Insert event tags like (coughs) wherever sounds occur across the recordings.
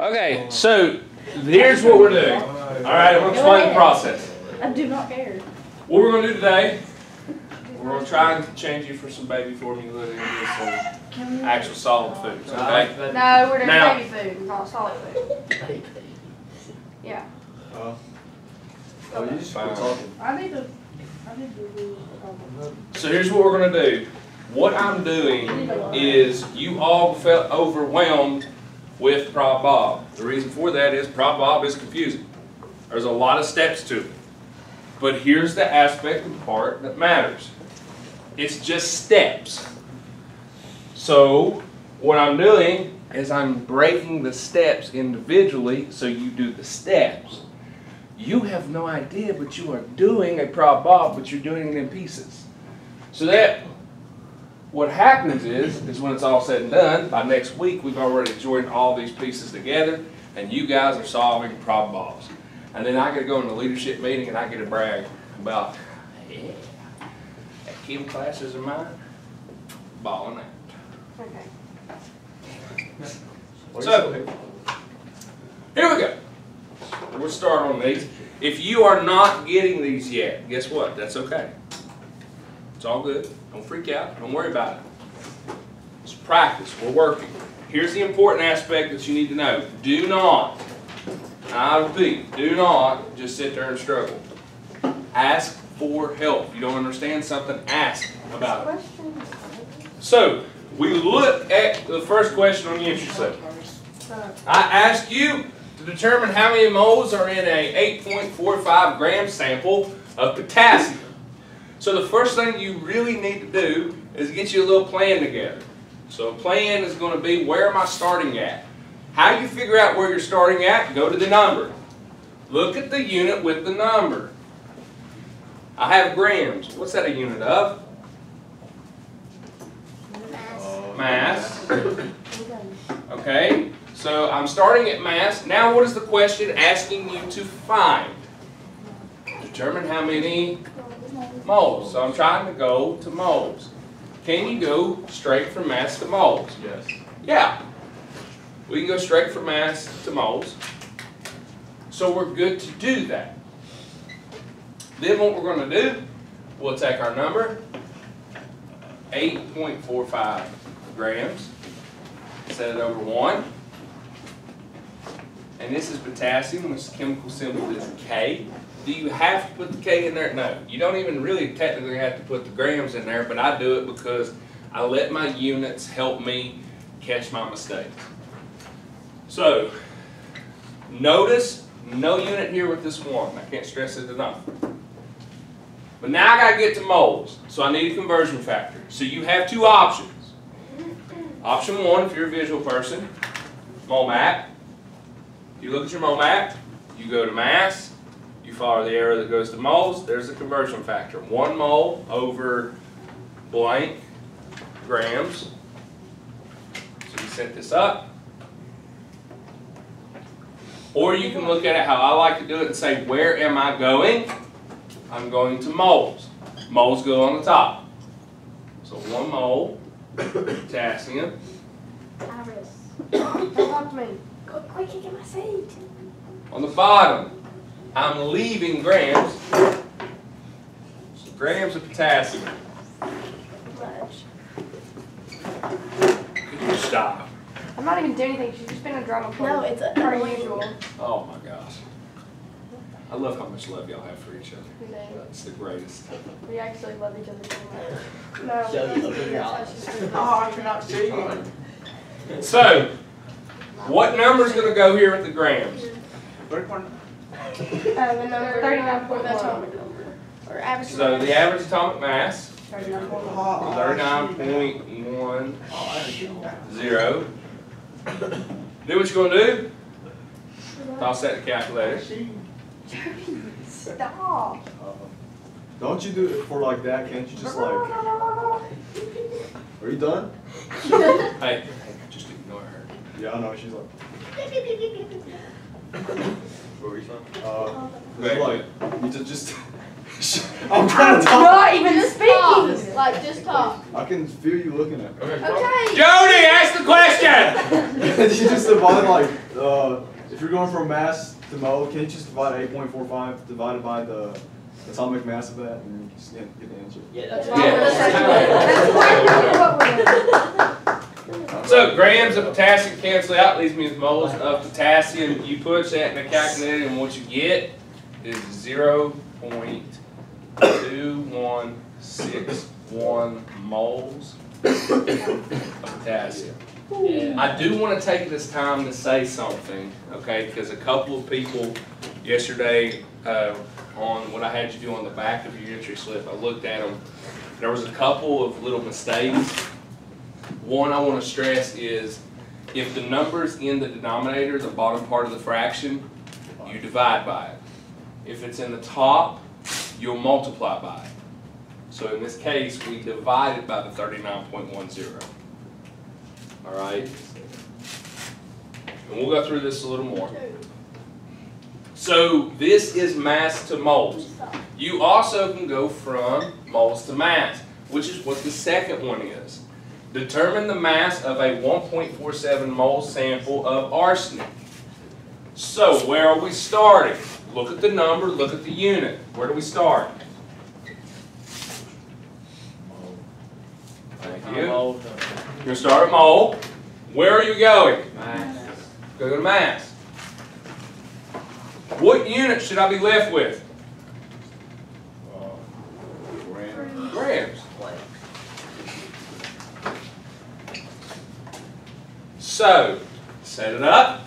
Okay, so here's what we're doing. All right, I'm gonna explain the process. I do not care. What we're gonna do today, we're gonna try and change you for some baby formula and some actual solid foods, okay? No, we're doing Now- baby food, not solid food. Yeah. Uh, oh, you just quit talking. I need to, I need to do, So here's what we're gonna do. What I'm doing is you all felt overwhelmed with Prop Bob. The reason for that is Prop Bob is confusing. There's a lot of steps to it. But here's the aspect the part that matters. It's just steps. So what I'm doing is I'm breaking the steps individually so you do the steps. You have no idea, but you are doing a Prop Bob, but you're doing it in pieces. So that what happens is, is when it's all said and done, by next week we've already joined all these pieces together, and you guys are solving problem balls. And then I get to go in the leadership meeting and I get to brag about, yeah, that chem classes of mine, balling out. Okay. So, here we go. We'll start on these. If you are not getting these yet, guess what? That's okay. It's all good. Don't freak out. Don't worry about it. It's practice. We're working. Here's the important aspect that you need to know. Do not, I repeat, do not just sit there and struggle. Ask for help. You don't understand something, ask about it. So, we look at the first question on the entry set. I ask you to determine how many moles are in a 8.45 gram sample of potassium. So the first thing you really need to do is get you a little plan together. So a plan is going to be where am I starting at? How you figure out where you're starting at? Go to the number. Look at the unit with the number. I have grams. What's that a unit of? Mass. Mass. Okay, so I'm starting at mass. Now what is the question asking you to find? Determine how many moles. So I'm trying to go to moles. Can you go straight from mass to moles? Yes. Yeah. We can go straight from mass to moles. So we're good to do that. Then what we're going to do, we'll take our number, 8.45 grams, set it over 1. And this is potassium, which the chemical symbol is K. Do you have to put the K in there? No. You don't even really technically have to put the grams in there, but I do it because I let my units help me catch my mistakes. So, notice no unit here with this one. I can't stress it enough. But now I got to get to moles, so I need a conversion factor. So you have two options. Option one, if you're a visual person, mole map. You look at your mole map, you go to mass, you follow the arrow that goes to moles, there's the conversion factor. One mole over blank grams. So you set this up. Or you can look at it how I like to do it and say, where am I going? I'm going to moles. Moles go on the top. So one mole, potassium. Iris. Don't talk to me. Go quick and get my seat. On the bottom, I'm leaving grams. So grams of potassium. Could you stop? I'm not even doing anything. She's just been a drama queen. No, it's a- per usual. Oh my gosh. I love how much love y'all have for each other. We. That's the greatest. We actually love each other so much. (laughs) No. Shut that's- up in your that's Oh, I cannot see you. So, what number's gonna go here with the grams? Uh, the number thirty-nine point one. Or average. So the average atomic mass, thirty-nine point one. Oh, thirty-nine point one zero. Do what you're gonna do. Toss that in the calculator. Stop. Don't you do it for like that? Can't you just like? Are you done? (laughs) Hey, just ignore her. Yeah, I know. She's like. (laughs) What were you saying? Uh, Right. like you just just. (laughs) I'm trying to talk. Not even Just talk. speaking. Like, just talk. I can feel you looking at me. Okay. Jody, ask the question! (laughs) you just avoid like uh, if you're going from mass to mole, can you just divide eight point four five divided by the atomic mass of that and you just get, get the answer? Yeah, that's Yeah. (laughs) So grams of potassium cancel out, leaves me with moles of potassium. You put that in the calculator and what you get is zero point two one six one moles of potassium. Yeah. I do want to take this time to say something, okay, because a couple of people yesterday, uh, on what I had you do on the back of your entry slip, I looked at them. There was a couple of little mistakes. One I want to stress is if the number's in the denominator, the bottom part of the fraction, you divide by it. If it's in the top, you'll multiply by it. So in this case, we divided by the thirty-nine point one zero. All right? And we'll go through this a little more. So this is mass to moles. You also can go from moles to mass, which is what the second one is. Determine the mass of a 1.47 mole sample of arsenic. So where are we starting? Look at the number, look at the unit. Where do we start? Mole. Thank you. You're gonna start at mole. Where are you going? Mass. Go to mass. What unit should I be left with? Uh, grams. So, set it up.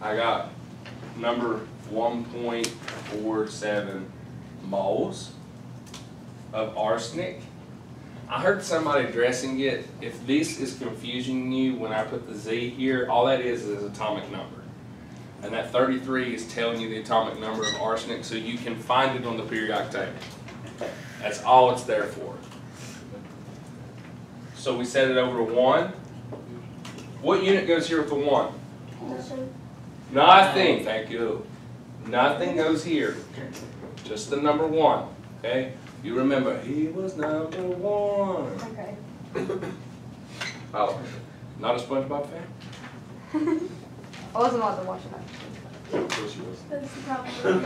I got number one point four seven moles of arsenic. I heard somebody addressing it, if this is confusing you when I put the Z here, all that is is atomic number. And that thirty-three is telling you the atomic number of arsenic, so you can find it on the periodic table. That's all it's there for. So we set it over to one. What unit goes here with the one? Nothing, Nothing, thank you. Nothing goes here. Just the number one, okay? You remember, he was number one. Okay. (coughs) Oh, not a SpongeBob fan? (laughs) I wasn't allowed to watch that. Of course you was. That's the problem.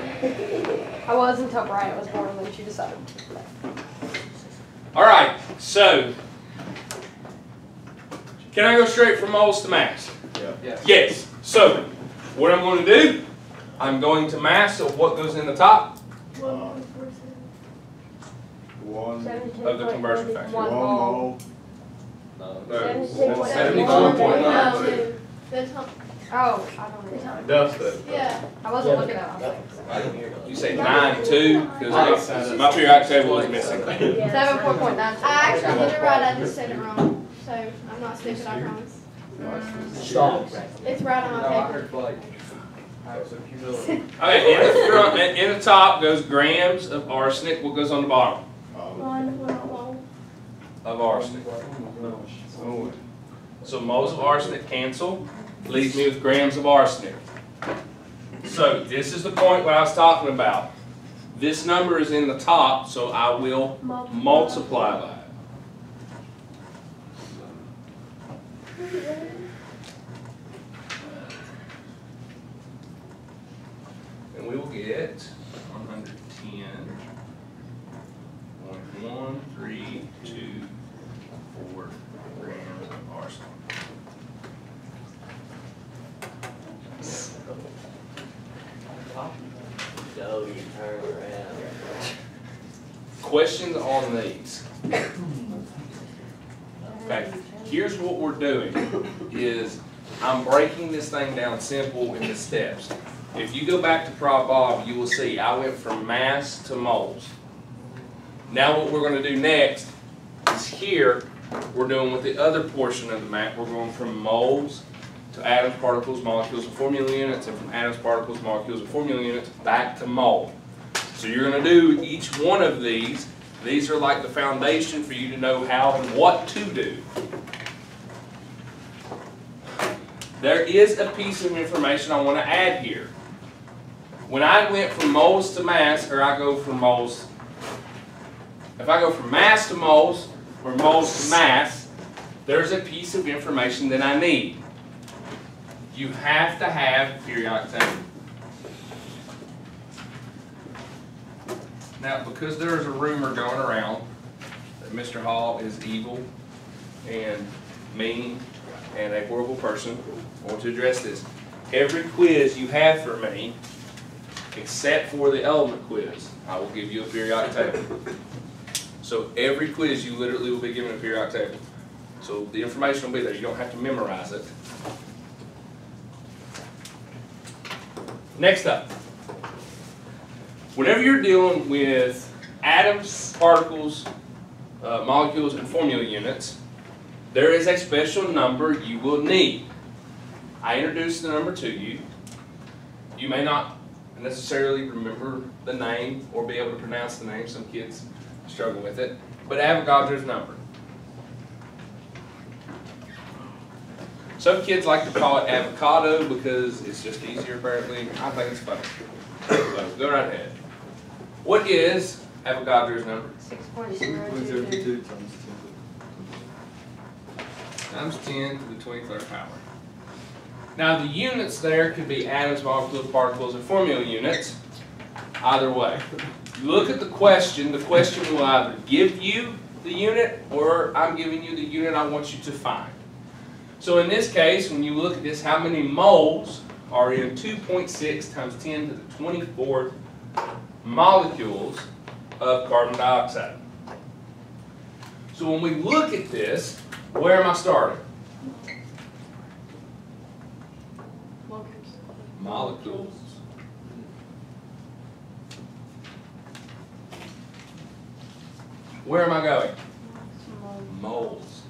(laughs) I was until Bryant was born, and then she decided. All right, so can I go straight from moles to mass? Yeah. Yes. So what I'm going to do, I'm going to mass of what goes in the top One, of the conversion factor. one One mole. mole. Seventy-four point nine. No, the Oh, I don't know. Dust it. yeah. I wasn't looking at my things. You say nine two because my periodic table is missing. Seven four point nine. I actually did it right, I just said it wrong, so I'm not stupid, I promise. Stop. It's right on No, my I paper. heard Blake. Have some humility. (laughs) Okay, in the front, in the top goes grams of arsenic. What goes on the bottom One, one, one. of arsenic? So moles of arsenic cancel, leaves me with grams of arsenic. So this is the point what I was talking about. This number is in the top, so I will multiply by it. And we will get one hundred ten point one three two four grams of arsenic. Go, you turn around. Questions on these? (coughs) Okay, here's what we're doing, is I'm breaking this thing down simple into steps. If you go back to Prop Bob, you will see I went from mass to moles. Now what we're gonna do next is here, we're doing with the other portion of the map, we're going from moles to atoms, particles, molecules, and formula units, and from atoms, particles, molecules, and formula units, back to mole. So you're gonna do each one of these. These are like the foundation for you to know how and what to do. There is a piece of information I wanna add here. When I went from moles to mass, or I go from moles, if I go from mass to moles, or moles to mass, there's a piece of information that I need. You have to have periodic table. Now, because there is a rumor going around that Mr. Hall is evil and mean and a horrible person, I want to address this. Every quiz you have for me, except for the element quiz, I will give you a periodic table. So every quiz, you literally will be given a periodic table. So the information will be there, you don't have to memorize it. Next up. Whenever you're dealing with atoms, particles, uh, molecules, and formula units, there is a special number you will need. I introduced the number to you. You may not necessarily remember the name or be able to pronounce the name. Some kids struggle with it. But Avogadro's number. Some kids like to call it avocado because it's just easier apparently. I think it's funny. So go right ahead. What is Avogadro's number? 6.022 times times times 10 to the 23rd power. Now the units there could be atoms, molecules, particles, or formula units. Either way. Look at the question, the question will either give you the unit or I'm giving you the unit I want you to find. So in this case, when you look at this, how many moles are in 2.6 times 10 to the 24th molecules of carbon dioxide? So when we look at this, where am I starting? Molecules. Where am I going? Moles.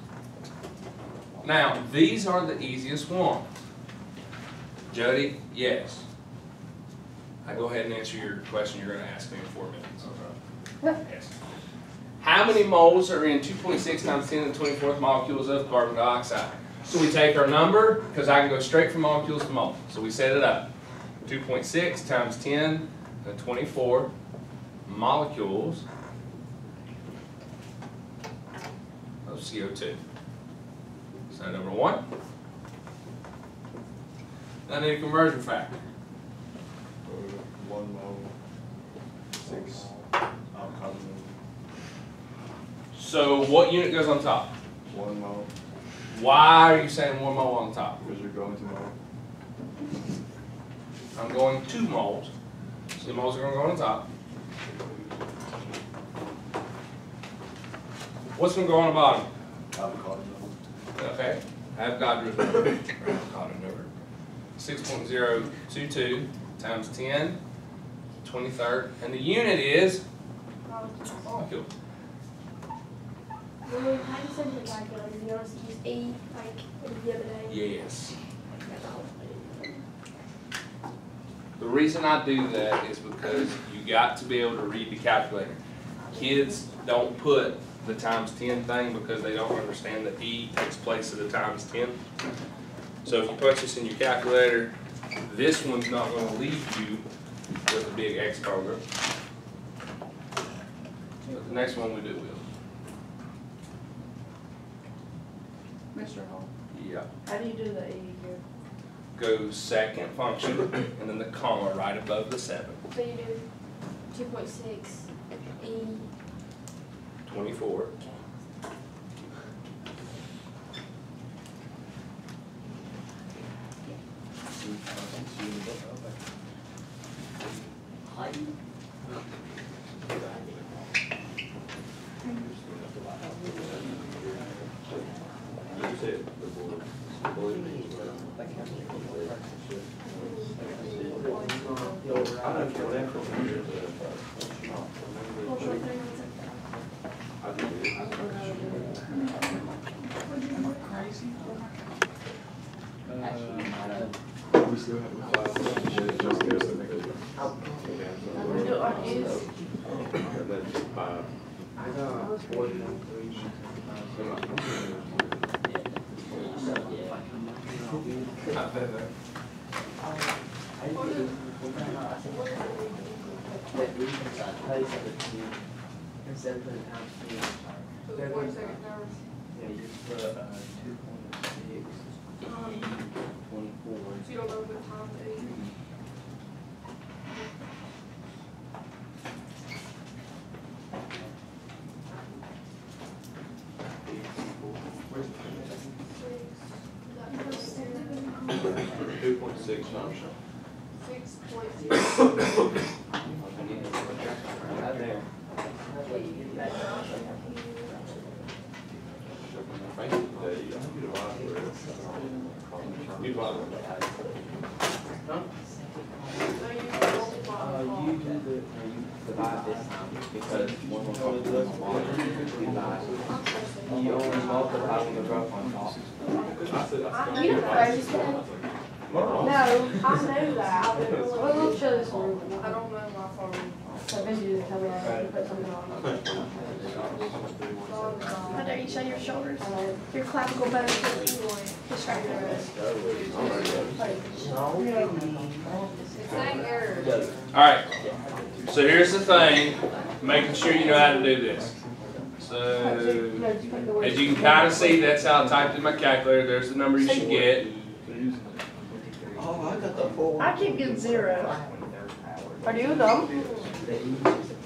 Now, these are the easiest ones. Jody, yes. I go ahead and answer your question you're gonna ask me in four minutes. Yes. How many moles are in two point six times ten to the twenty-fourth molecules of carbon dioxide? So we take our number, because I can go straight from molecules to mole, so we set it up. Two point six times ten to the twenty-four molecules of CO two. So number one. I need a conversion factor. One mole, six avocado. So what unit goes on top? One mole, Why are you saying one mole on top? because you're going to mole. I'm going two moles. So the moles are gonna go on top. What's gonna go on the bottom? Avocado. Okay, Avogadro's number, or Avogadro number. Six point zero two two times ten, twenty-third, and the unit is molecule. The? Yes. The reason I do that is because you got to be able to read the calculator. Kids don't put the times ten thing because they don't understand that E takes place of the times ten. So if you punch this in your calculator, this one's not gonna leave you with a big X program. But the next one we do will. Mr. Hall, Yeah. how do you do the E? Go second function and then the comma right above the seven. So you do two point six E, Twenty-four. We still have. Yeah, just give us the negative. We do it on E's. Instead of putting times two, I'm sorry. Yeah, you just put, uh, two point six. twenty-four. So you don't know what time it is? Two point six nine. Six point zero. Right there. You buy So them. you multiply Uh, the you call. do the, or you divide this time, because one will come to the smaller, you divide. You only multiply when the rough on top. You don't understand. No, I know that, I've been really- well, we'll show this one. I don't know my phone. So Benji didn't tell me I had to put something on. How dare you show your shoulders? I know. Your clavicle bones distract the rest. Alright, so here's the thing, making sure you know how to do this. So, No, just put the word- as you can kinda see, that's how I typed in my calculator, there's the number you should get. Oh, I got the full. I keep getting zero. Are you dumb?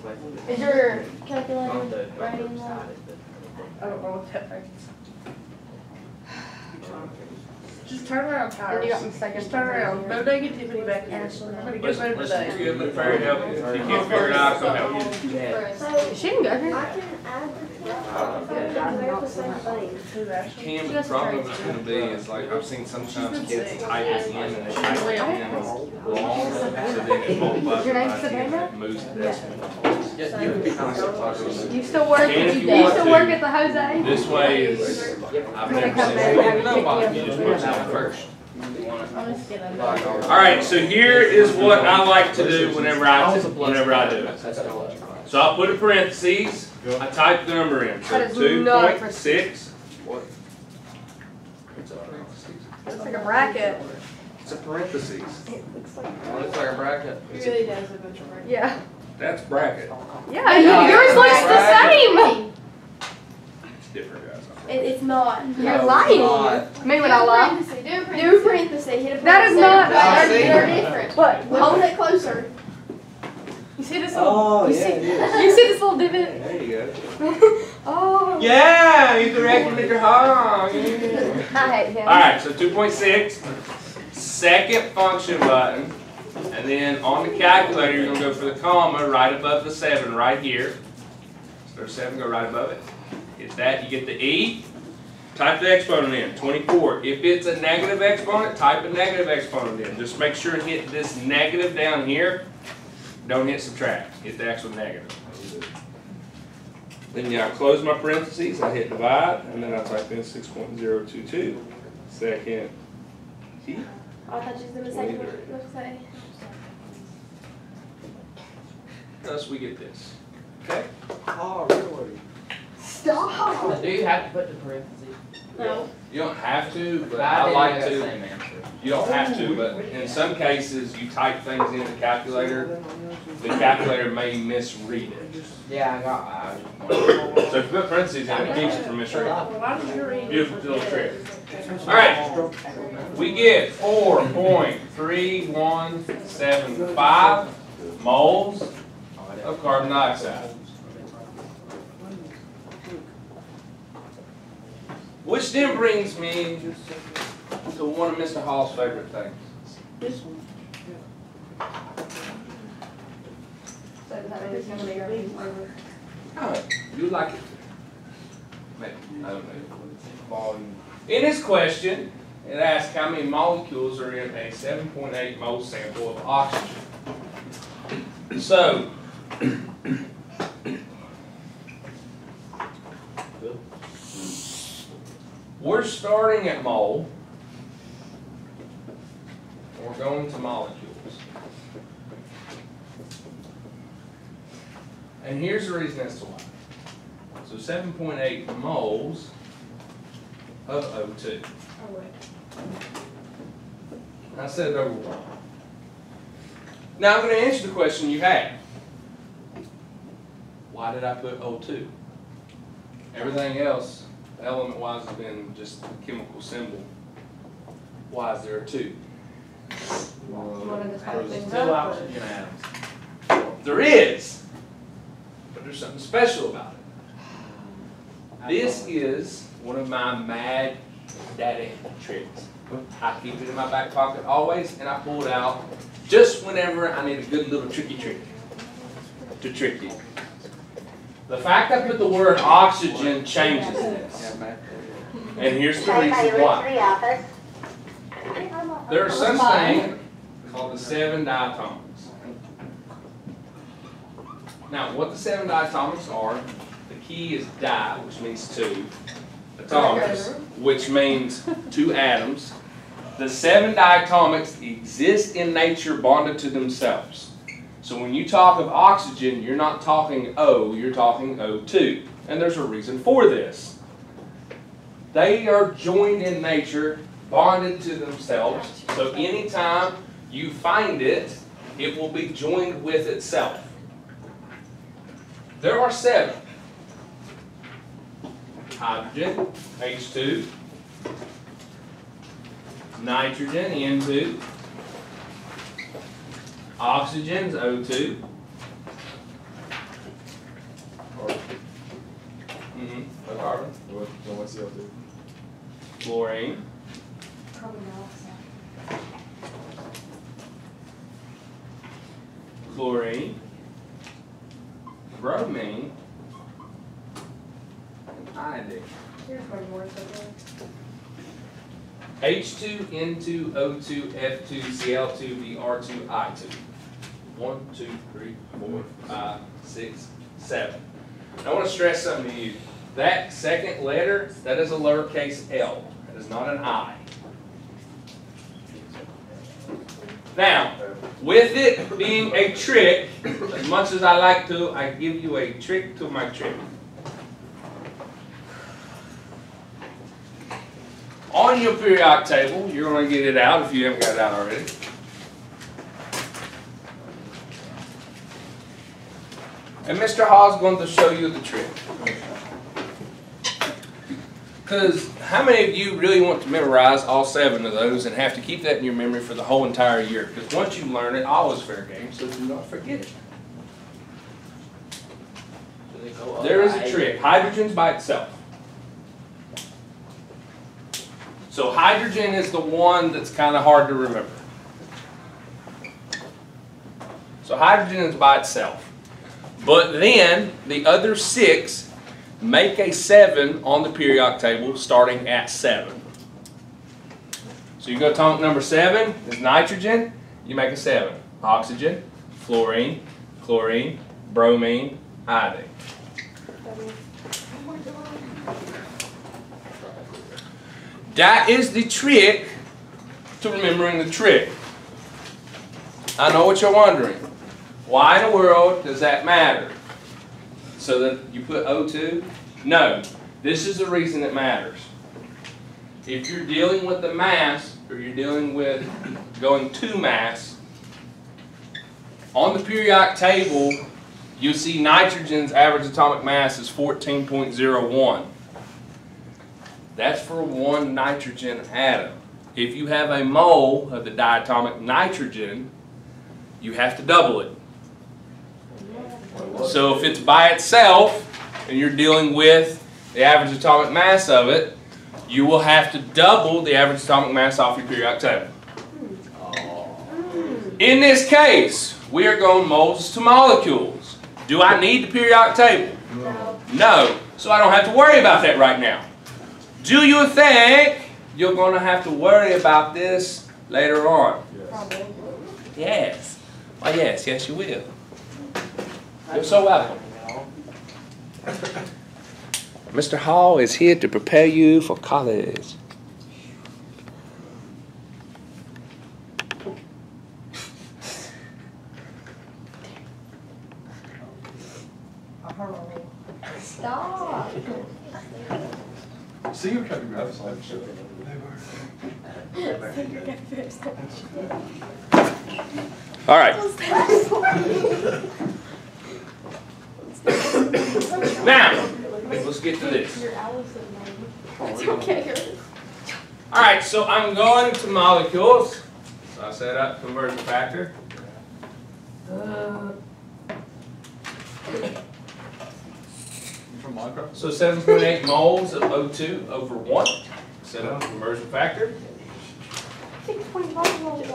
The easiest question. Is your calculator the right upper in side that? is the- I don't know what that means. Just turn around, And you got Tyrus. me second. Just turn around. No negativity back here. Ashley. I'm gonna get Let's, better let's today. give it very helpful, if you can't figure it out, I'll come help you. She can go I here. can add the two, they're the same thing. Who's Cam, the problem is gonna be is like, I've seen sometimes kids type it in and they type it in wrong, so then it multiplies. Is your name by ten, Savannah? it Moves the decimal. Yeah, you would be nice to talk to. You still work, Can you if you you want still to. work at the Jose? This way is, I've never seen back and have it. you pick me You up. just push that first. I'm just kidding. Alright, so here is what I like to do whenever I, whenever I do it. So I'll put a parentheses, I type the number in, so That is two not point. Looks like a bracket. It's a parentheses, Looks like a bracket. It really does look like a bracket. Yeah. That's bracket, Yeah, yours looks the same. it's different guys. It, it's not. You're No, lying. not. Me when I lie. parenthesis, do a parenthesis. Do a parenthesis, hit a That is parenthesis. not- They're, they're different. What? Hold it closer. You see this little? Oh, you yeah, see, it is. (laughs) You see this little divot? There you go. (laughs) Oh. Yeah, you corrected it wrong. I hate him. Alright, so two point six, second function button, and then on the calculator, you're gonna go for the comma right above the seven, right here. So there's seven, go right above it. Hit that, you get the E, type the exponent in, twenty-four. If it's a negative exponent, type a negative exponent in. Just make sure to hit this negative down here. Don't hit subtract, hit the actual negative. Then yeah, I close my parentheses, I hit divide, and then I type in six point zero two two. Second. T. I thought you say. Thus we get this. Okay? Oh, really? Stop. Do you have to put the parentheses? No. You don't have to, but I I like to. Same answer. You don't have to, but in some cases, you type things in the calculator, the calculator may misread it. Yeah, I got, I was just wondering. So if you put parentheses in, it keeps it from misreading. Why does your email? Beautiful little trick. Alright, we get four point three one seven five moles of carbon dioxide. Which then brings me to one of Mr. Hall's favorite things. This one. So does that mean it's gonna be your favorite? Oh, you like it? Maybe, I don't know. Volume. In this question, it asks how many molecules are in a seven point eight mole sample of oxygen. So. We're starting at mole. We're going to molecules. And here's the reason as to why. So seven point eight moles of O two. I said it over one. Now I'm gonna answer the question you had. Why did I put O2? Everything else, element wise, has been just a chemical symbol. Why is there a two? Wanted to Two oxygen atoms. There is, but there's something special about it. This is one of my mad daddy tricks. I keep it in my back pocket always, and I pull it out just whenever I need a good little tricky trick to trick you. The fact I put the word oxygen changes this, and here's the reason why. There's such thing called the seven diatomics. Now, what the seven diatomics are, the key is di, which means two, atomics, which means two atoms. The seven diatomics exist in nature bonded to themselves. So when you talk of oxygen, you're not talking O, you're talking O2. And there's a reason for this. They are joined in nature, bonded to themselves. So anytime you find it, it will be joined with itself. There are seven. Hydrogen, H2. Nitrogen, N2. Oxygen's O2. Carbon. Mm-hmm. No carbon. What, no one CO2. Fluorine. Carbon dioxide. Chlorine. Bromine. And iodine. Here's one more. H2N2O2F2Cl2Br2I2. One, two, three, four, five, six, seven. I want to stress something to you. That second letter, that is a lowercase l. That is not an I. Now, with it being a trick, as much as I like to, I give you a trick to my trick. On your periodic table, you're going to get it out if you haven't got it out already. And Mr. Hall's going to show you the trick. Because how many of you really want to memorize all seven of those and have to keep that in your memory for the whole entire year? Because once you learn it, all is fair game, so do not forget it. Do they go up? There is a trick. Hydrogen's by itself. So hydrogen is the one that's kind of hard to remember. So hydrogen is by itself. But then the other six make a seven on the periodic table starting at seven. So you go to number seven is nitrogen, you make a seven. Oxygen, fluorine, chlorine, bromine, iodine. That is the trick to remembering the trick. I know what you're wondering. Why in the world does that matter? So that you put O2? No. This is the reason it matters. If you're dealing with the mass, or you're dealing with going to mass, on the periodic table, you see nitrogen's average atomic mass is 14.01. That's for one nitrogen atom. If you have a mole of the diatomic nitrogen, you have to double it. So if it's by itself, and you're dealing with the average atomic mass of it, you will have to double the average atomic mass off your periodic table. In this case, we are going moles to molecules. Do I need the periodic table? No. No. So I don't have to worry about that right now. Do you think you're going to have to worry about this later on? Probably. Yes. Why, yes, yes, you will. You're so welcome. Mr. Hall is here to prepare you for college. Stop. See, you kept your mouth. All right. Now, let's get to this. Your Allison name. It's okay. All right, so I'm going to molecules. So I set up uh, conversion factor. From Minecraft? So seven point eight moles of O2 over one. Set up conversion factor. Six point five moles.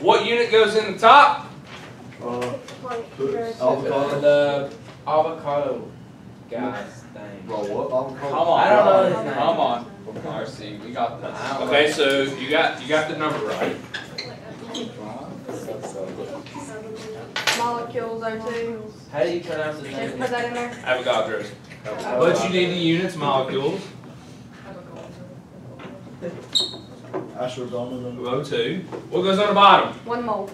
What unit goes in the top? Uh, Six point Who- zero. Avocado. The avocado guy's thing. bro, what? Avocado? Come on, I don't know bro. his name. Come on. RC, we got this. Okay, so you got you got the number right. Molecules O2. How do you pronounce his Just name? put that in there. Avogadros. But you need the units, molecules Ashwagandha. of then? O2. What goes on the bottom? One mole.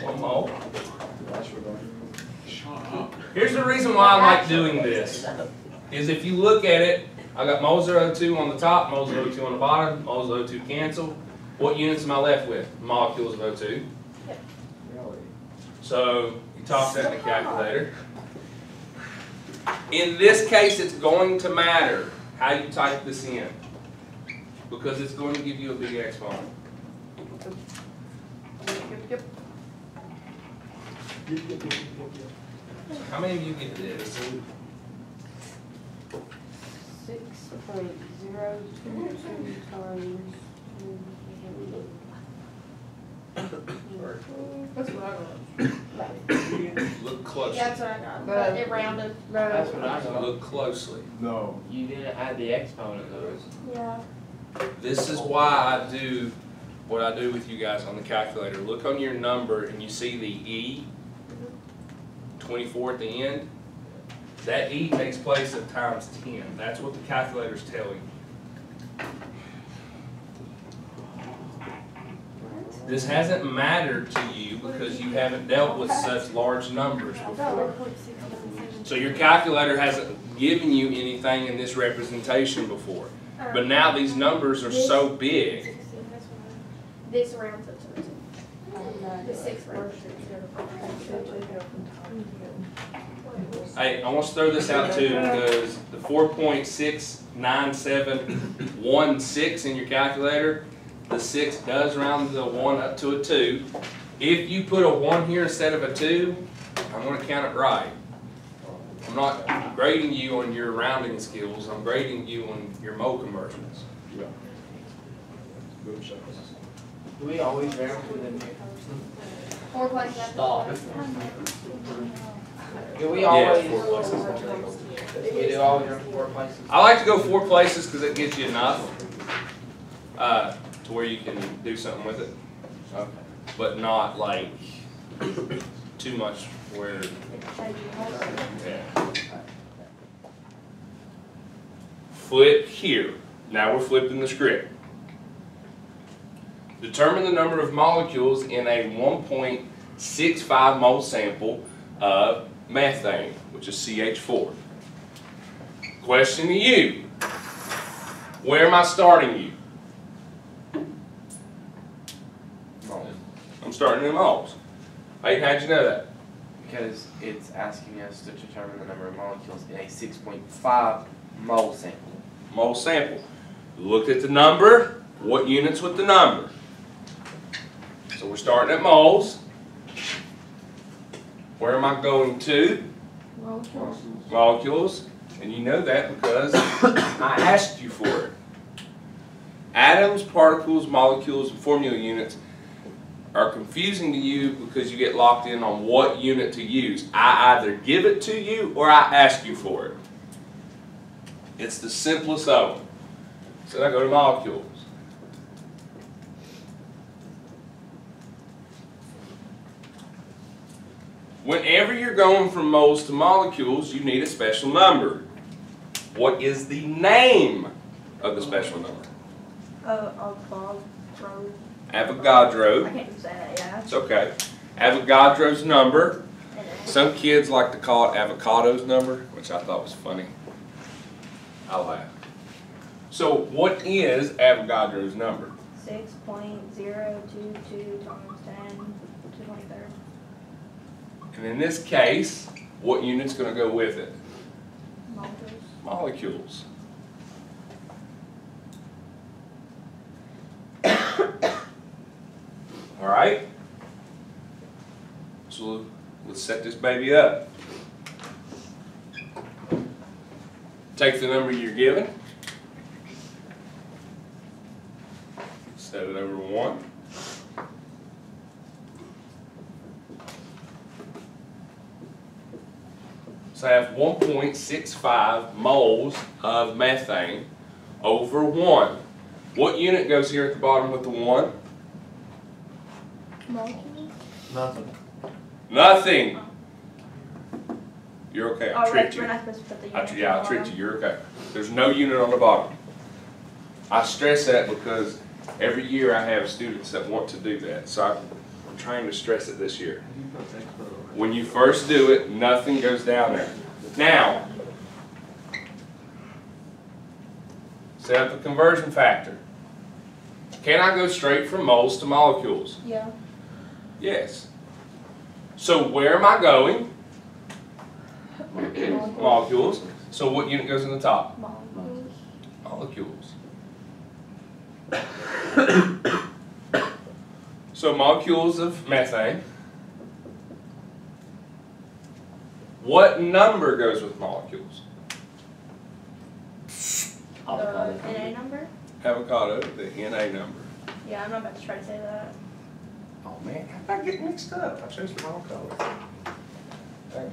One mole. Ashwagandha. Here's the reason why I like doing this. Is if you look at it, I got moles of O2 on the top, moles of O2 on the bottom, moles of O2 cancel. What units am I left with? Molecules of O2. So you toss that in the calculator. In this case, it's going to matter how you type this in. Because it's going to give you a big exponent. Yep, yep. How many of you get this? Six point zero two two times. That's what I got. Look closely. That's what I got, But- but it rounded. That's what I got. Look closely. No. You didn't add the exponent though. Yeah. This is why I do what I do with you guys on the calculator. Look on your number and you see the E, twenty-four at the end. That E takes place at times ten. That's what the calculator's telling you. This hasn't mattered to you because you haven't dealt with such large numbers before. So your calculator hasn't given you anything in this representation before. But now these numbers are so big. This rounds up to the two. The six. Hey, I want to throw this out too because the four point six nine seven one six in your calculator, the six does round the one up to a two. If you put a one here instead of a two, I'm gonna count it right. I'm not grading you on your rounding skills, I'm grading you on your mole conversions. Yeah. Good shots. Do we always round to the Four places. Stop. Do we Yeah, always? four places. We do always round four places? I like to go four places because it gives you enough, uh, to where you can do something with it. Okay. but not like too much where, yeah. Flip here. Now we're flipping the script. Determine the number of molecules in a 1.65 mole sample of methane, which is CH4. Question to you. Where am I starting you? I'm starting in moles. Hey, how'd you know that? Because it's asking us to determine the number of molecules in a six point five mole sample. Mole sample. Looked at the number, what units with the number? So we're starting at moles. Where am I going to? Molecules. And you know that because (coughs) I asked you for it. Atoms, particles, molecules, and formula units are confusing to you because you get locked in on what unit to use. I either give it to you or I ask you for it. It's the simplest of them. So I go to molecules. Whenever you're going from moles to molecules, you need a special number. What is the name of the special number? Uh, Bob from. I Avogadro. can't say that, yeah. It's okay. Avogadro's number. Some kids like to call it avocado's number, which I thought was funny. I laugh. So what is Avogadro's number? Six point zero two two times ten to twenty-third. And in this case, what unit's going to go with it? Molecules. Molecules. (coughs) All right? So let's set this baby up. Take the number you're given, set it over 1. So I have one point six five moles of methane over one. What unit goes here at the bottom with the one? Molecules? Nothing. Nothing. You're okay, I Oh, tricked we're you. not to put the I, units. tr- yeah, I on tricked you, you're okay. There's no unit on the bottom. I stress that because every year I have students that want to do that, so I'm- I'm trying to stress it this year. When you first do it, nothing goes down there. Now, set up a conversion factor. Can I go straight from moles to molecules? Yeah. Yes. So where am I going? Molecules. So what unit goes in the top? Molecules. Molecules. (coughs) So molecules of methane. What number goes with molecules? Avocado. The NA number? Avocado, the Na number. Yeah, I'm not about to try to say that. Oh man, how did I get mixed up? I chose the wrong color. Hang on.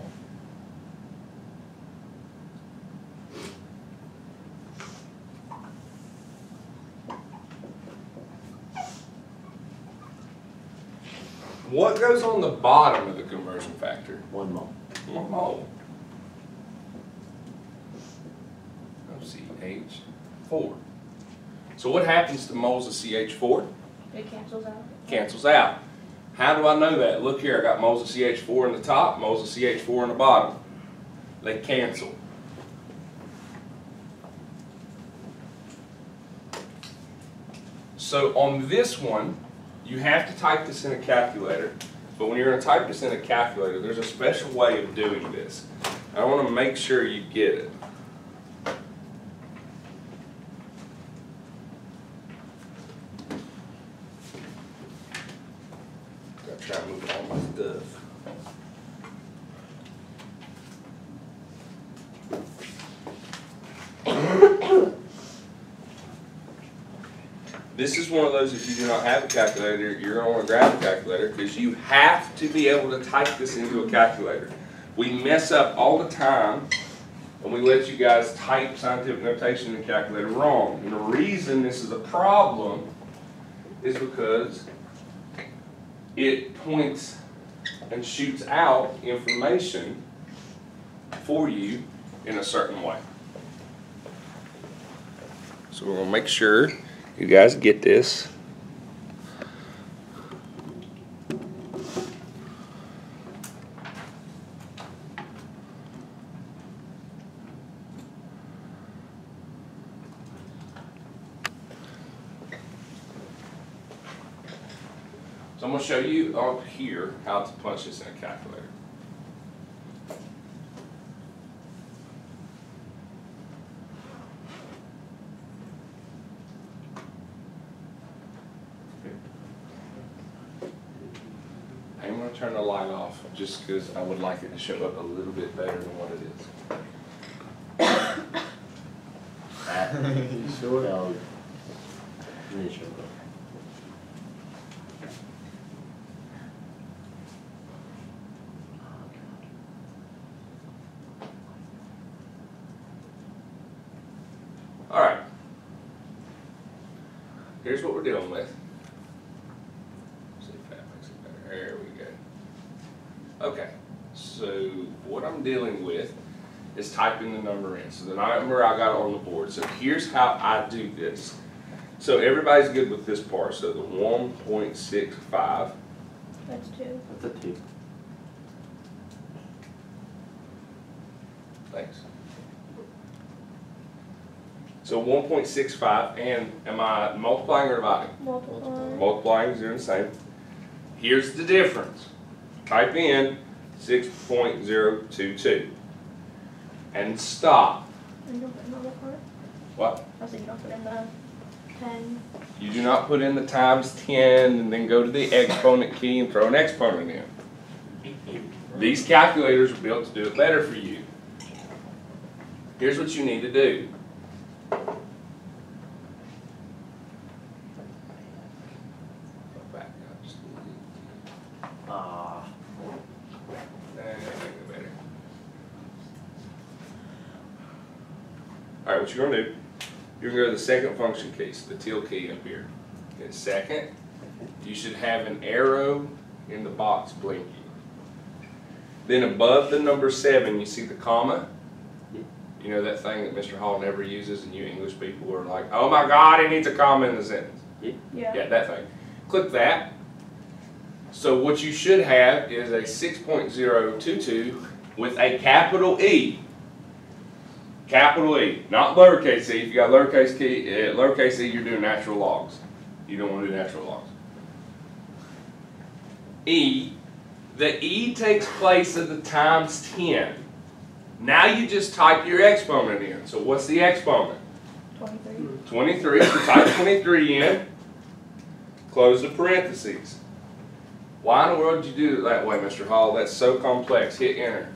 What goes on the bottom of the conversion factor? One mole. One mole. Of CH four. So what happens to moles of CH four? It cancels out. cancels out. How do I know that? Look here, I got moles of CH4 in the top, moles of CH4 in the bottom. They cancel. So on this one, you have to type this in a calculator, but when you're gonna type this in a calculator, there's a special way of doing this. I wanna make sure you get it. Gotta try move all my stuff. This is one of those, if you do not have a calculator, you're gonna wanna grab a calculator, because you have to be able to type this into a calculator. We mess up all the time, and we let you guys type scientific notation in a calculator wrong. And the reason this is a problem is because it points and shoots out information for you in a certain way. So we're gonna make sure you guys get this. So I'm gonna show you up here how to punch this in a calculator. I'm gonna turn the light off just because I would like it to show up a little bit better than what it is. You (laughs) sure? So, initial. All right. Here's what we're dealing with. See if that makes it better. There we go. Okay, so what I'm dealing with is typing the number in. So the number I got on the board. So here's how I do this. So everybody's good with this part. So the 1.65. That's two. That's a two. Thanks. So 1.65, and am I multiplying or dividing? Multiply. Multiplying is doing the same. Here's the difference. Type in 6.022 and stop. And you don't put another part? What? I thinking you don't put in the Ten. You do not put in the times ten and then go to the exponent key and throw an exponent in. These calculators are built to do it better for you. Here's what you need to do. Back up just a little bit. Ah. Nah, make it better. Alright, what you're gonna do, you're gonna go to the second function case, the teal key up here. In second, you should have an arrow in the box blinking. Then above the number seven, you see the comma? You know that thing that Mr. Hall never uses and you English people are like, oh my God, he needs a comma in the sentence. Yeah. Yeah, that thing. Click that. So what you should have is a six point zero two two with a capital E. Capital E, not lowercase e. If you got lowercase key, uh, lowercase e, you're doing natural logs. You don't want to do natural logs. E, the E takes place at the times ten. Now you just type your exponent in. So what's the exponent? Twenty-three. 23, so type 23 in, close the parentheses. Why in the world did you do it that way, Mr. Hall? That's so complex. Hit enter.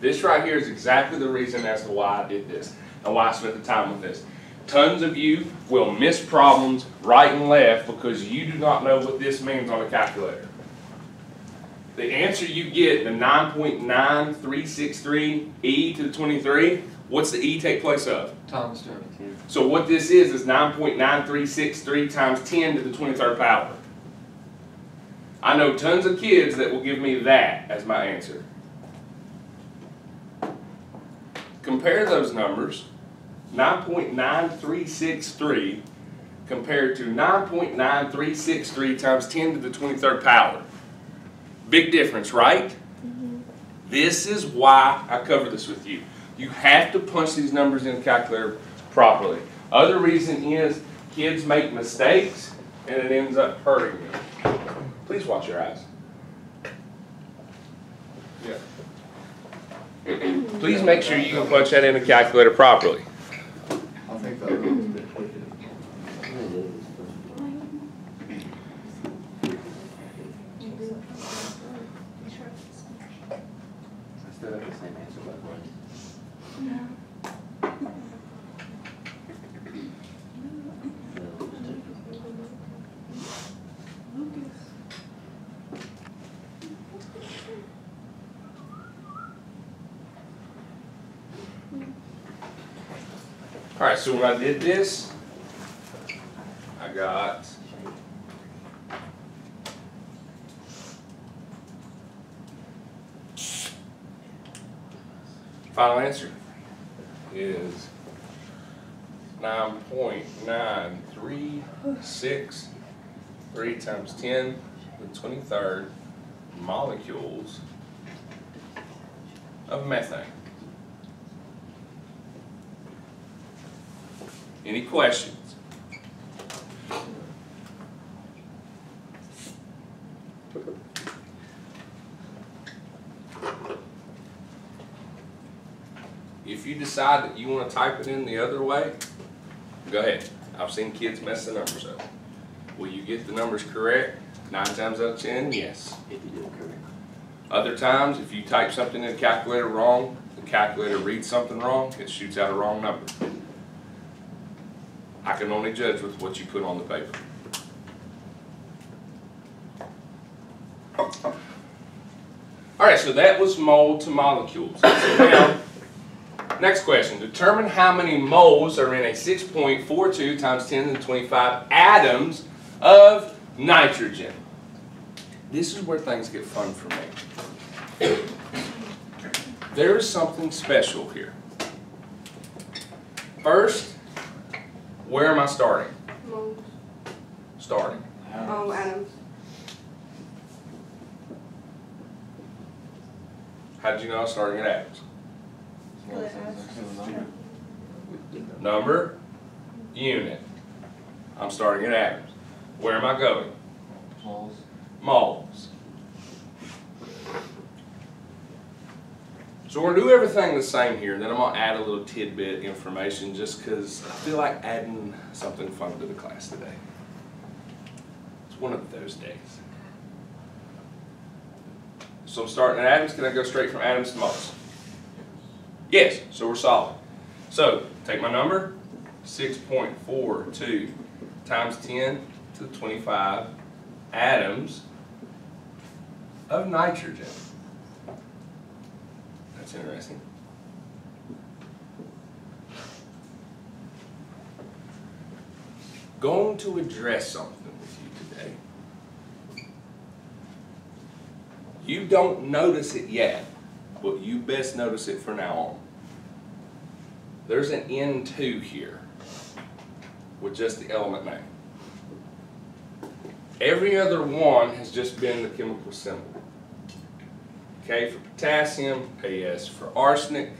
This right here is exactly the reason as to why I did this and why I spent the time with this. Tons of you will miss problems right and left because you do not know what this means on a calculator. The answer you get, the 9.9363 e to the 23, what's the e take place of? Thomas Turner. So what this is, is nine point nine three six three times ten to the twenty-third power. I know tons of kids that will give me that as my answer. Compare those numbers, nine point nine three six three compared to nine point nine three six three times ten to the twenty-third power. Big difference, right? Mm-hmm. This is why I cover this with you. You have to punch these numbers in the calculator properly. Other reason is kids make mistakes and it ends up hurting them. Please watch your eyes. Please make sure you can punch that in the calculator properly. I think that. I still have the same answer, by the so when I did this, I got final answer is nine point nine three six three times ten to the twenty-third molecules of methane. Any questions? If you decide that you wanna type it in the other way, go ahead. I've seen kids mess the numbers up. Will you get the numbers correct? Nine times out of ten, yes. If you do it correct. Other times, if you type something in the calculator wrong, the calculator reads something wrong, it shoots out a wrong number. I can only judge with what you put on the paper. Alright, so that was mole to molecules. So now, next question. Determine how many moles are in a 6.42 times 10 to the 25 atoms of nitrogen. This is where things get fun for me. There is something special here. First, where am I starting? Moles. Starting. Oh, atoms. How did you know I was starting at atoms? Number, unit. I'm starting at atoms. Where am I going? Moles. So So we're gonna do everything the same here, and then I'm gonna add a little tidbit information just because I feel like adding something fun to the class today. It's one of those days. So I'm starting at atoms, can I go straight from atoms to Moles? Yes, so we're solid. So, take my number, six point four two times ten to the twenty-five atoms of nitrogen. That's interesting. Going to address something with you today. You don't notice it yet, but you best notice it from now on. There's an N2 here with just the element name. Every other one has just been the chemical symbol. K for potassium, AS for arsenic.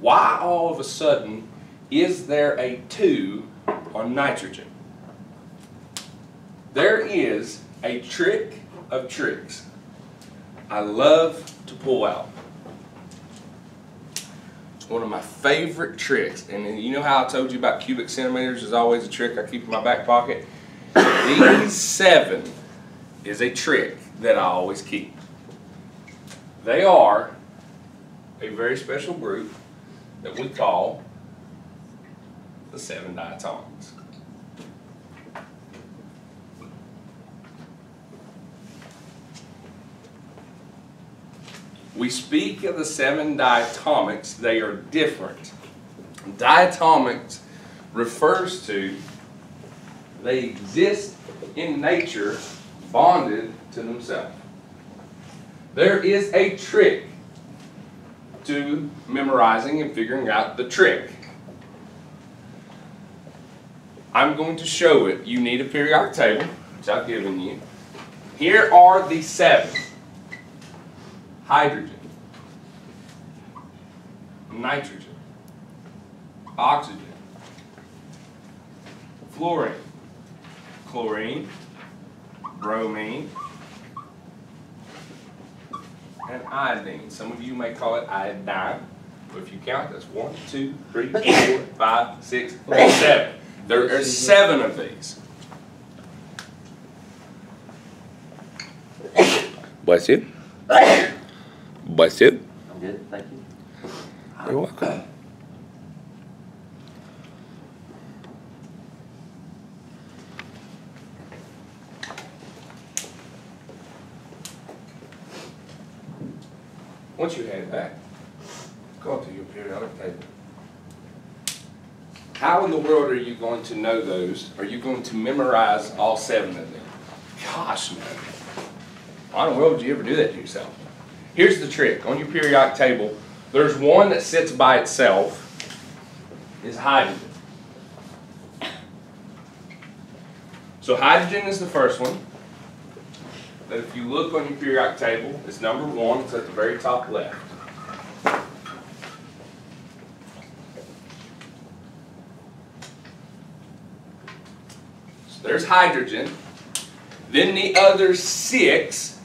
Why all of a sudden is there a 2 on nitrogen? There is a trick of tricks I love to pull out. It's one of my favorite tricks. And you know how I told you about cubic centimeters is always a trick I keep in my back pocket? (coughs) These seven is a trick that I always keep. They are a very special group that we call the seven diatomics. We speak of the seven diatomics, they are different. Diatomics refers to they exist in nature bonded to themselves. There is a trick to memorizing and figuring out the trick. I'm going to show it. You need a periodic table, which I've given you. Here are the seven. Hydrogen, nitrogen, oxygen, fluorine, chlorine, bromine, and iodine. Some of you may call it iodine, but if you count, that's one, two, three, (laughs) four, five, six, seven. There are (laughs) seven of these. Bless you. Bless you. I'm good, thank you. You're welcome. Once you have that, go to your periodic table. How in the world are you going to know those? Are you going to memorize all seven of them? Gosh, man. Why in the world would you ever do that to yourself? Here's the trick. On your periodic table, there's one that sits by itself, is hydrogen. So hydrogen is the first one. That if you look on your periodic table, it's number one, it's at the very top left. So there's hydrogen. Then the other six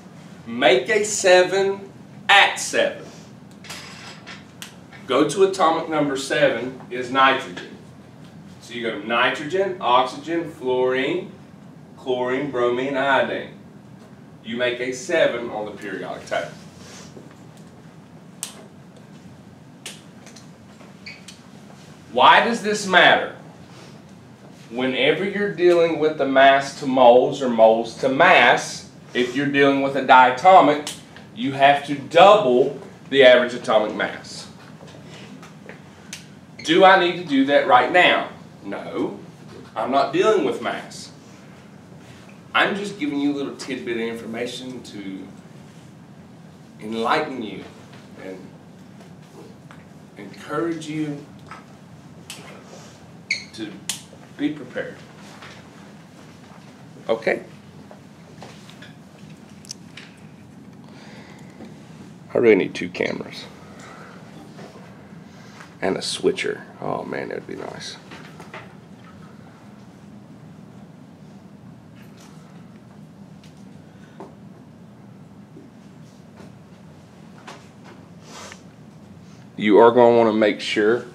make a seven at seven. Go to atomic number seven is nitrogen. So you go nitrogen, oxygen, fluorine, chlorine, bromine, iodine. You make a seven on the periodic table. Why does this matter? Whenever you're dealing with the mass to moles or moles to mass, if you're dealing with a diatomic, you have to double the average atomic mass. Do I need to do that right now? No. I'm not dealing with mass. I'm just giving you a little tidbit of information to enlighten you and encourage you to be prepared. Okay? I really need two cameras. And a switcher. Oh man, that'd be nice. You are gonna wanna make sure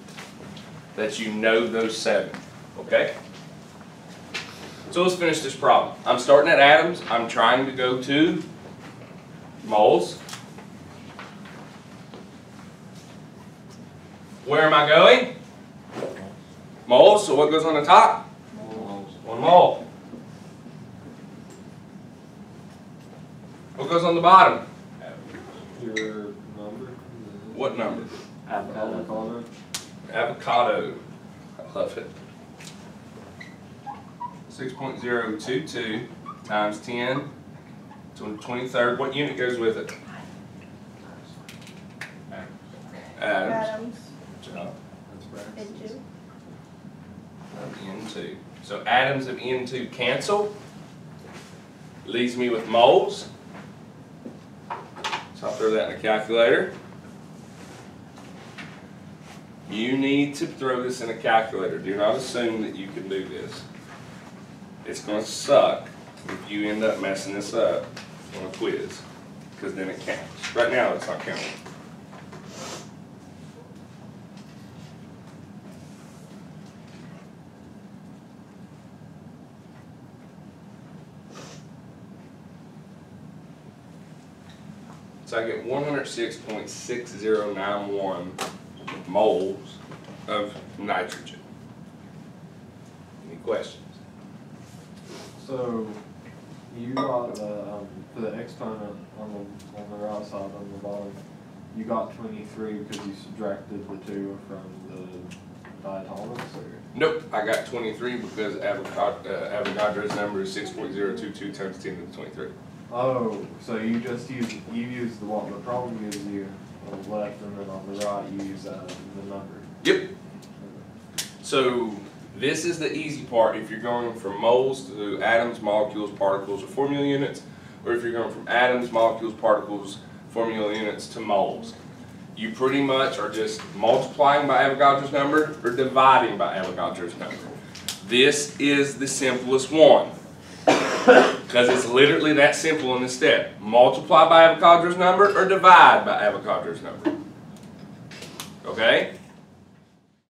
that you know those seven, okay? So let's finish this problem. I'm starting at atoms, I'm trying to go to moles. Where am I going? Moles, so what goes on the top? One mole. What goes on the bottom? Your number? What number? Avocado. Avocado. I love it. Six point zero two two times ten to the twenty-third. What unit goes with it? Atoms. Adams, Job. and two. Of N two. So atoms of N two cancel. Leaves me with moles. So I'll throw that in the calculator. You need to throw this in a calculator. Do not assume that you can do this. It's going to suck if you end up messing this up on a quiz, because then it counts. Right now, it's not counting. So I get 106.6091 moles of nitrogen. Any questions? So, you got the, um, for the exponent on the, on the right side, on the bottom, you got twenty-three because you subtracted the two from the diatomics, or? Nope, I got twenty-three because Avogadro, uh, Avogadro's number is six point zero two two times ten to the twenty-three. Oh, so you just use, you use the one, the problem gives you on the left, and then on the right, you use, uh, the number. Yep. So this is the easy part if you're going from moles to atoms, molecules, particles, or formula units, or if you're going from atoms, molecules, particles, formula units to moles. You pretty much are just multiplying by Avogadro's number or dividing by Avogadro's number. This is the simplest one. Because it's literally that simple in this step. Multiply by Avogadro's number or divide by Avogadro's number. Okay?